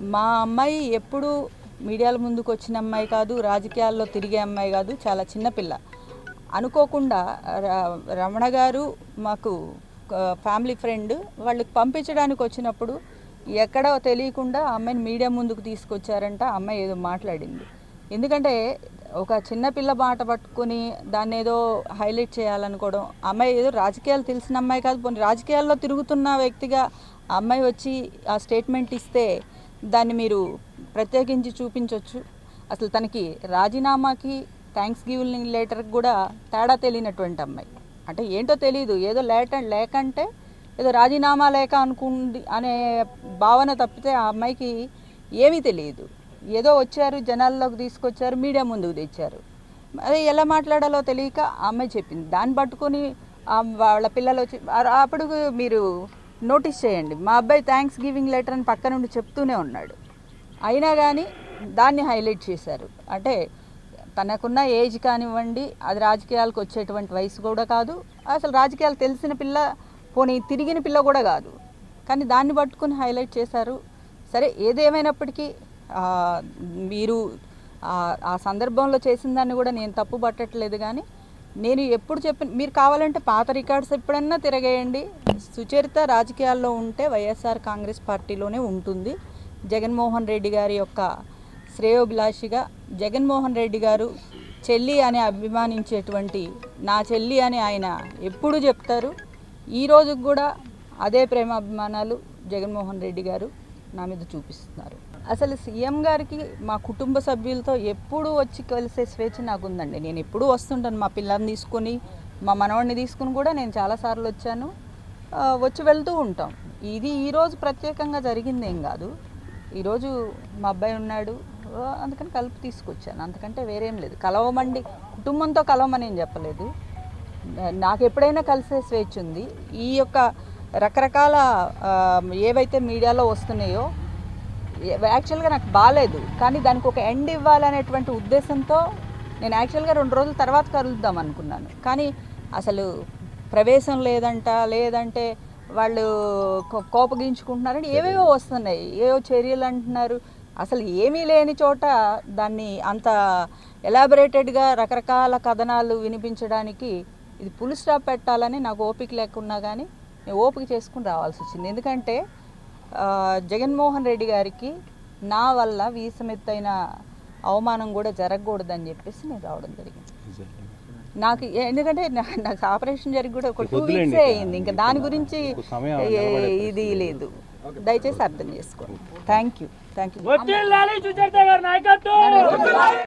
మా అమ్మాయి ఎప్పుడు మీడియాల ముందుకు వచ్చిన అమ్మాయి కాదు రాజకీయాల్లో తిరిగే అమ్మాయి కాదు చాలా చిన్నపిల్ల అనుకోకుండా ర- రమణ గారు మాకు ఫ్యామిలీ ఫ్రెండ్. వాళ్ళకి పంపించడానికి వచ్చినప్పుడు ఎక్కడో తెలియకుండా అమ్మాయిని మీడియా ముందుకు తీసుకొచ్చారంట ఆ అమ్మాయి ఏదో మాట్లాడింది. ఎందుకంటే ఒక చిన్న పిల్ల పట్టుకొని దాన్ని ఏదో హైలైట్ చేయాలనుకోవడం అమ్మాయి ఏదో రాజకీయాలు తెలిసిన అమ్మాయి కాదు పోనీ రాజకీయాల్లో తిరుగుతున్న వ్యక్తిగా అమ్మాయి వచ్చి ఆ స్టేట్మెంట్ ఇస్తే దాన్ని మీరు ప్రత్యేకించి చూపించవచ్చు అసలు తనకి రాజీనామాకి థ్యాంక్స్ గివింగ్ లెటర్కి కూడా తేడా తెలియనటువంటి అమ్మాయి. అంటే ఏంటో తెలియదు ఏదో లేట లేకంటే ఏదో రాజీనామా లేక అనుకుంది అనే భావన తప్పితే ఆ అమ్మాయికి ఏమీ తెలియదు ఏదో వచ్చారు జనాల్లోకి తీసుకొచ్చారు మీడియా ముందుకు తెచ్చారు. అది ఎలా మాట్లాడాలో తెలియక ఆ అమ్మాయి చెప్పింది. దాన్ని పట్టుకొని వాళ్ళ పిల్లలు వచ్చి అప్పుడు మీరు నోటీస్ చేయండి. మా అబ్బాయి థ్యాంక్స్ గివింగ్ లెటర్ అని పక్క నుండి చెప్తూనే ఉన్నాడు. అయినా కానీ దాన్ని హైలైట్ చేశారు. అంటే తనకున్న ఏజ్ కానివ్వండి అది రాజకీయాలకు వచ్చేటువంటి వయసు కూడా కాదు అసలు రాజకీయాలు తెలిసిన పిల్ల పోనీ తిరిగిన పిల్ల కూడా కాదు. కానీ దాన్ని పట్టుకుని హైలైట్ చేశారు. సరే ఏదేమైనప్పటికీ మీరు ఆ సందర్భంలో చేసిన దాన్ని కూడా నేను తప్పు పట్టట్లేదు కానీ నేను ఎప్పుడు చెప్పిన మీరు కావాలంటే పాత రికార్డ్స్ ఎప్పుడన్నా తిరగేయండి. సుచరిత రాజకీయాల్లో ఉంటే వైఎస్ఆర్ కాంగ్రెస్ పార్టీలోనే ఉంటుంది. జగన్మోహన్ రెడ్డి గారి యొక్క శ్రేయోభిలాషిగా జగన్మోహన్ రెడ్డి గారు చెల్లి అని అభిమానించేటువంటి నా చెల్లి అని ఆయన ఎప్పుడు చెప్తారు? ఈ రోజుకు కూడా అదే ప్రేమాభిమానాలు జగన్మోహన్ రెడ్డి గారు నా మీద చూపిస్తున్నారు. అసలు సీఎం గారికి మా కుటుంబ సభ్యులతో ఎప్పుడు వచ్చి కలిసే స్వేచ్ఛ నాకు ఉందండి నేను ఎప్పుడూ వస్తుంటాను. మా పిల్లల్ని తీసుకొని మా మనవాడిని తీసుకుని కూడా నేను చాలాసార్లు వచ్చాను. వచ్చి వెళ్తూ ఉంటాం. ఇది ఈరోజు ప్రత్యేకంగా జరిగింది ఏం కాదు. ఈరోజు మా అబ్బాయి ఉన్నాడు. అందుకని కలిపి తీసుకొచ్చాను. అంతకంటే వేరేం లేదు. కలవమండి. కుటుంబంతో కలవమని ఏం చెప్పలేదు. నాకు ఎప్పుడైనా కలిసే స్వేచ్ఛ ఉంది. ఈ యొక్క రకరకాల ఏవైతే మీడియాలో వస్తున్నాయో యాక్చువల్గా నాకు బాగాలేదు కానీ దానికి ఒక ఎండ్ ఇవ్వాలనేటువంటి ఉద్దేశంతో నేను యాక్చువల్గా రెండు రోజుల తర్వాత కలుద్దాం అనుకున్నాను. కానీ అసలు ప్రవేశం లేదంట లేదంటే వాళ్ళు కోపగించుకుంటున్నారని ఏవేవో వస్తున్నాయి. ఏవో చర్యలు అంటున్నారు. అసలు ఏమీ లేని చోట దాన్ని అంత ఎలాబరేటెడ్గా రకరకాల కథనాలు వినిపించడానికి ఇది పుల్ స్టాప్ పెట్టాలని నాకు ఓపిక లేకున్నా కానీ నేను ఓపిక చేసుకుని రావాల్సి వచ్చింది. ఎందుకంటే జగన్మోహన్ రెడ్డి గారికి నా వల్ల వీసమెత్తైన అవమానం కూడా జరగకూడదని చెప్పేసి నేను రావడం జరిగింది. నాకు ఎందుకంటే నాకు ఆపరేషన్ జరిగి కూడా ఒక టూ వీక్సే. అయింది. ఇంకా దాని గురించి ఇది లేదు. దయచేసి అర్థం చేసుకోండి. Thank you thank you